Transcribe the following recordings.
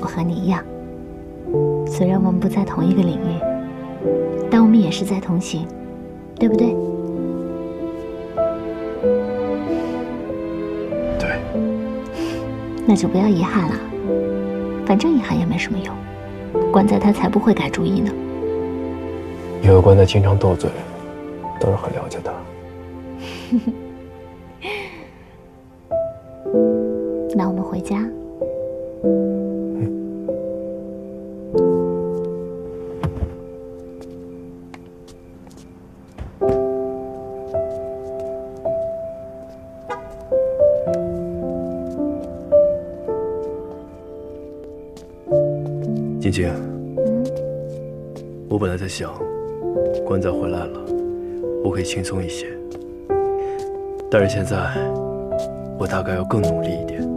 我和你一样，虽然我们不在同一个领域，但我们也是在同行，对不对？对。那就不要遗憾了，反正遗憾也没什么用。关在他才不会改主意呢。因为关在经常斗嘴，倒是很了解他。那我们回家。晶晶，我本来在想，关仔回来了，我可以轻松一些。但是现在，我大概要更努力一点。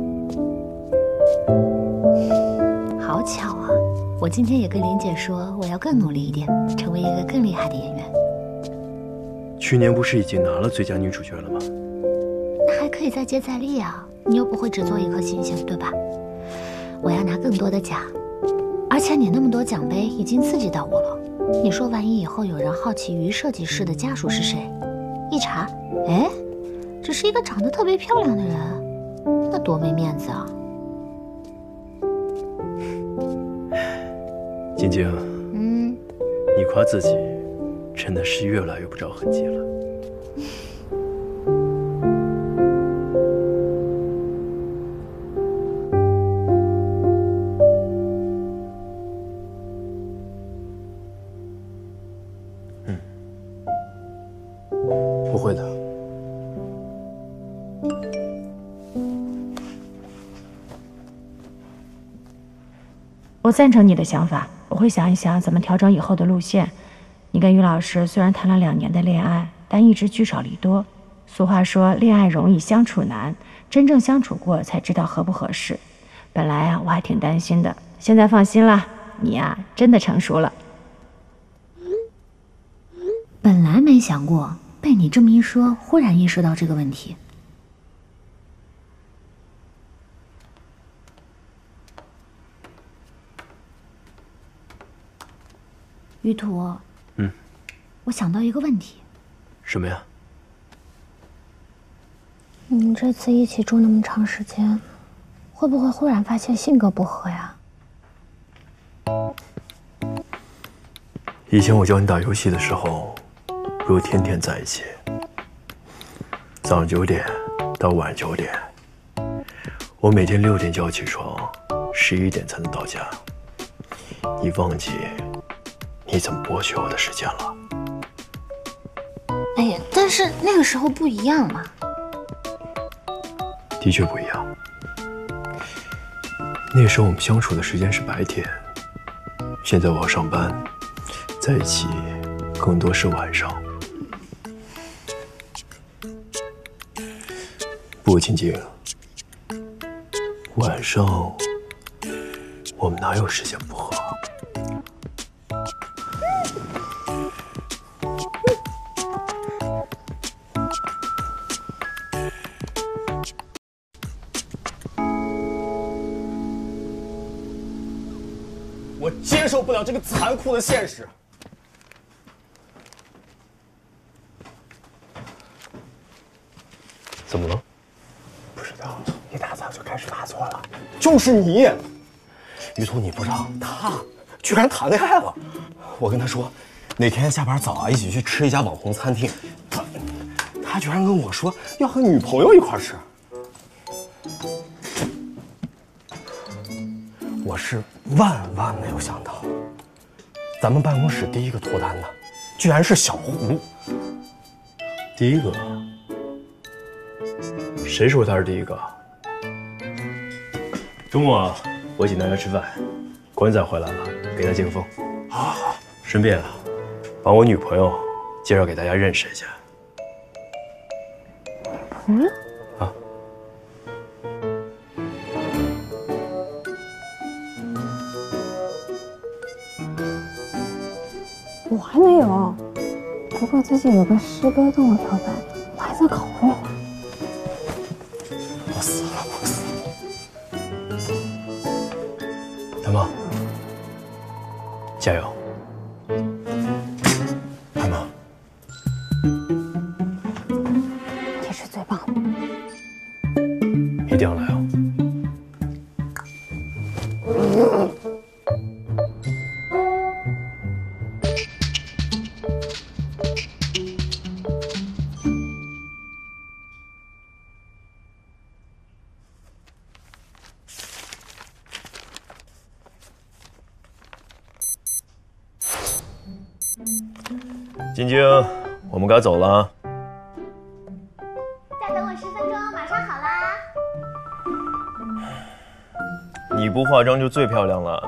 巧啊！我今天也跟林姐说，我要更努力一点，成为一个更厉害的演员。去年不是已经拿了最佳女主角了吗？那还可以再接再厉啊！你又不会只做一颗星星，对吧？我要拿更多的奖，而且你那么多奖杯已经刺激到我了。你说，万一以后有人好奇于设计师的家属是谁，一查，哎，只是一个长得特别漂亮的人，那多没面子啊！晶晶，嗯，你夸自己，真的是越来越不着痕迹了。嗯，不会的。我赞成你的想法，我会想一想怎么调整以后的路线。你跟于老师虽然谈了两年的恋爱，但一直聚少离多。俗话说，恋爱容易相处难，真正相处过才知道合不合适。本来啊，我还挺担心的，现在放心了，你呀，真的成熟了。本来没想过，被你这么一说，忽然意识到这个问题。于途，嗯，我想到一个问题。什么呀？你们这次一起住那么长时间，会不会忽然发现性格不合呀？以前我教你打游戏的时候，如天天在一起，早上九点到晚上九点，我每天六点就要起床，十一点才能到家。你忘记你怎么剥削我的时间了？哎呀，但是那个时候不一样嘛。的确不一样。那时候我们相处的时间是白天，现在我要上班，在一起更多是晚上。不，晶晶，晚上我们哪有时间不和？我接受不了这个残酷的现实。怎么了？不知道，一大早就开始发作了。就是你，于途，你不知道，他居然谈恋爱了。我跟他说，哪天下班早啊，一起去吃一家网红餐厅。他，他居然跟我说要和女朋友一块吃。我是万万没有想到，咱们办公室第一个脱单的，居然是小胡。第一个？谁说他是第一个？周末我请大家吃饭，关仔回来了，给他接个风。好，好，顺便啊，把我女朋友介绍给大家认识一下。嗯？我还没有，不过最近有个师哥跟我表白，我还在考虑。我死了，我死了！蓝梦，加油！蓝梦，你是最棒的。一定要来哦！晶晶，我们该走了。再等我十分钟，马上好啦。你不化妆就最漂亮了。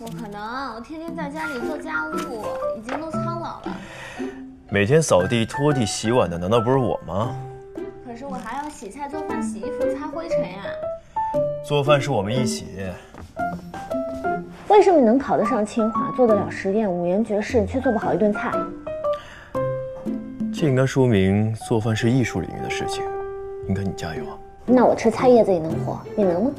不可能，我天天在家里做家务，已经都苍老了。每天扫地、拖地、洗碗的难道不是我吗？可是我还要洗菜、做饭、洗衣服、擦灰尘呀。做饭是我们一起。为什么你能考得上清华，做得了实验，五颜绝世，却做不好一顿菜？这应该说明做饭是艺术领域的事情，应该你加油啊！那我吃菜叶子也能活，你能吗？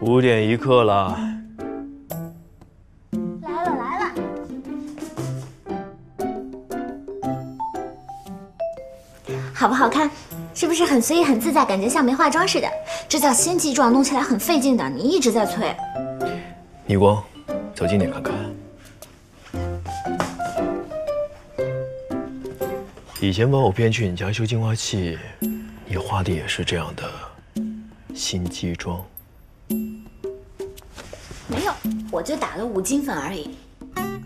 五点一刻了，看？是不是很随意很自在，感觉像没化妆似的？这叫心机装，弄起来很费劲的。你一直在催。逆光，走近点看看。以前把我骗去你家修净化器，你画的也是这样的心机妆。没有，我就打了五斤粉而已。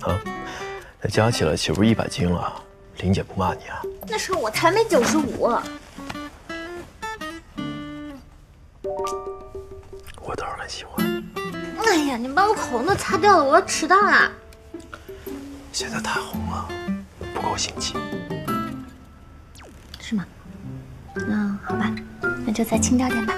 啊，那加起来岂不是一百斤了？玲姐不骂你啊？那时候我才没九十五。我倒是很喜欢。哎呀，你把我口红都擦掉了，我要迟到了！现在太红了，不够心机。是吗？那好吧，那就再轻调点吧。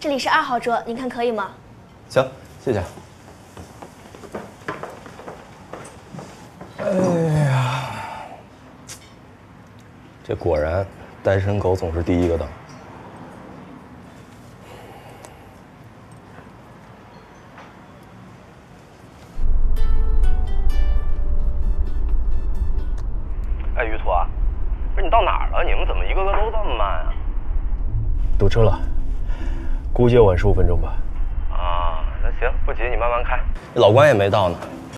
这里是二号桌，您看可以吗？行，谢谢。哎呀，这果然单身狗总是第一个到。哎，于途啊，不是你到哪儿了？你们怎么一个个都这么慢啊？堵车了，估计要晚十五分钟吧。你慢慢开。老关也没到呢。